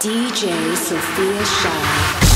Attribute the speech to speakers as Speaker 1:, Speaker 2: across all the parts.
Speaker 1: DJ Sophia Shaw.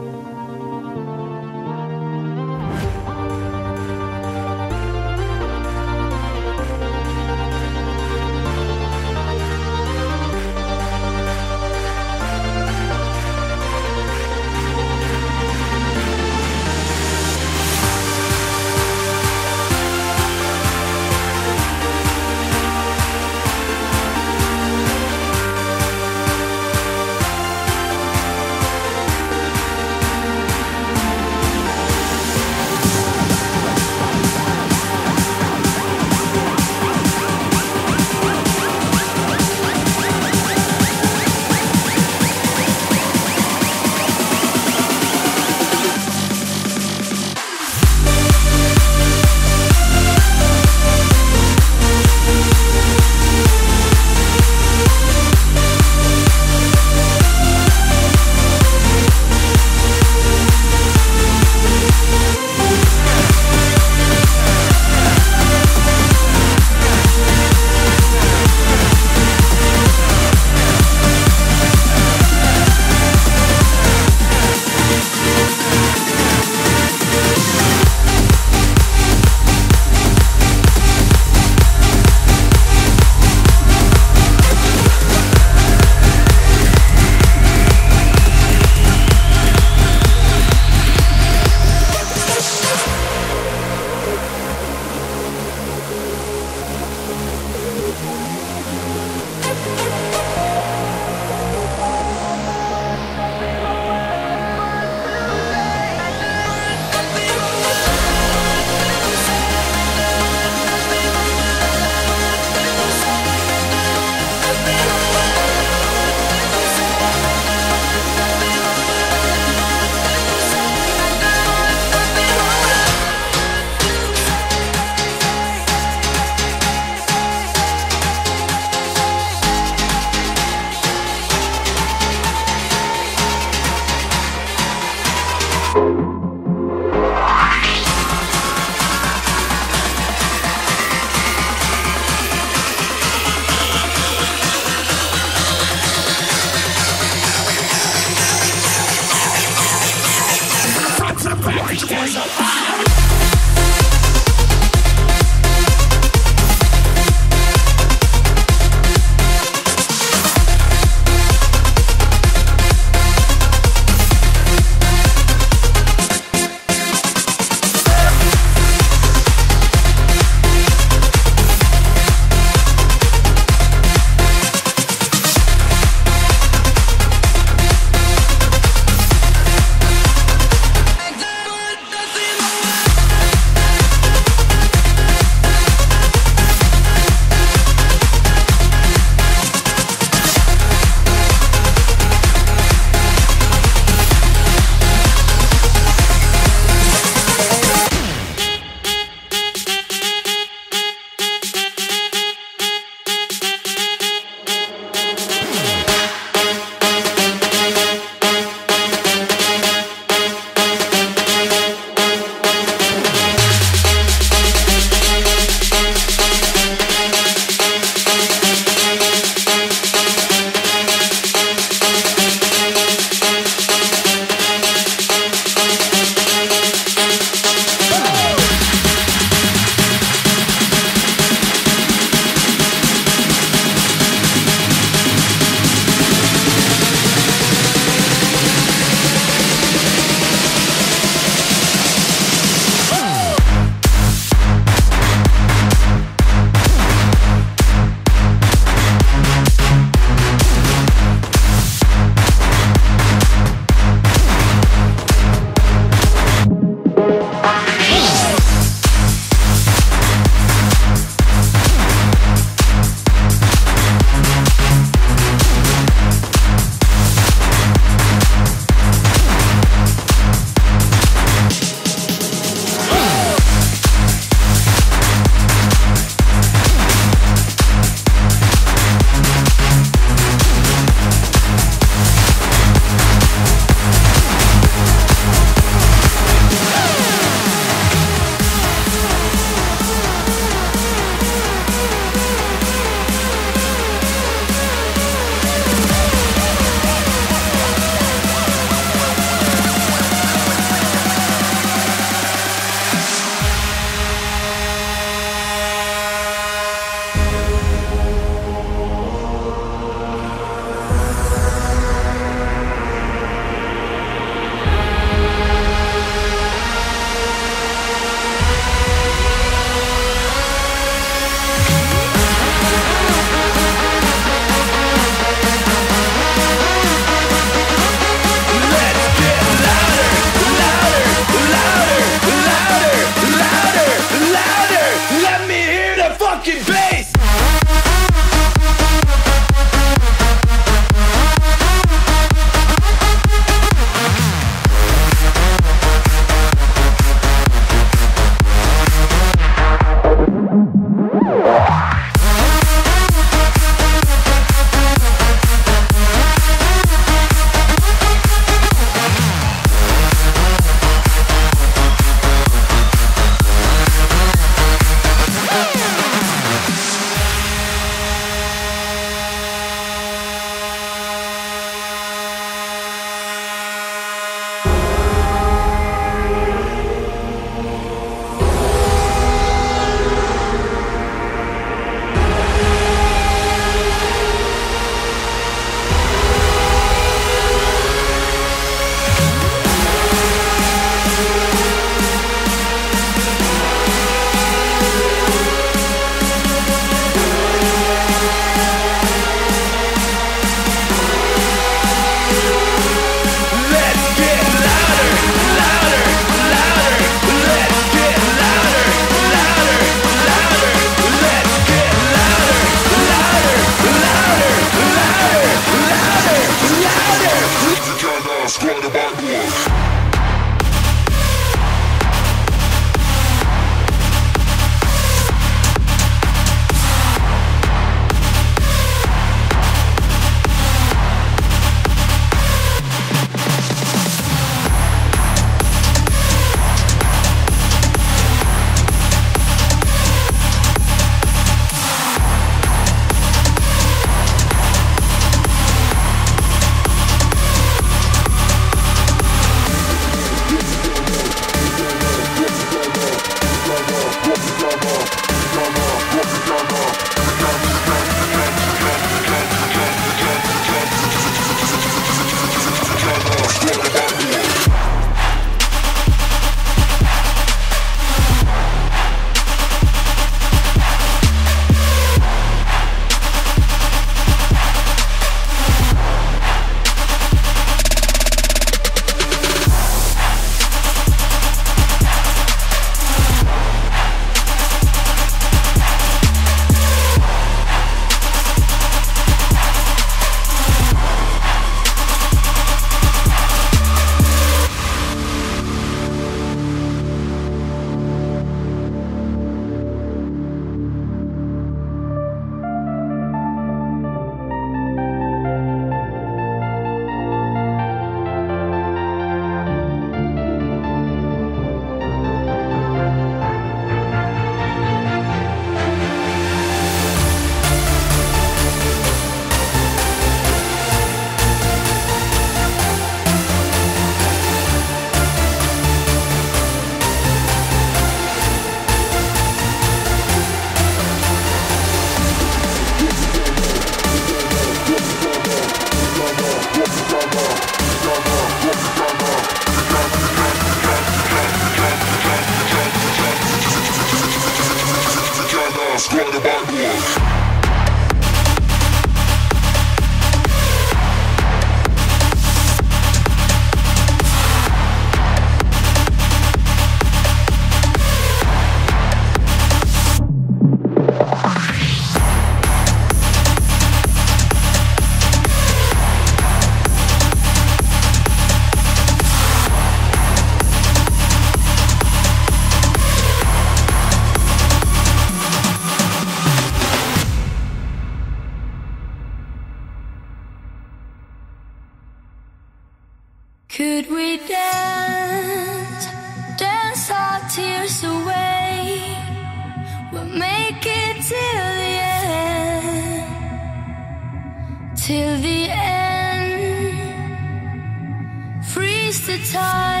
Speaker 2: Time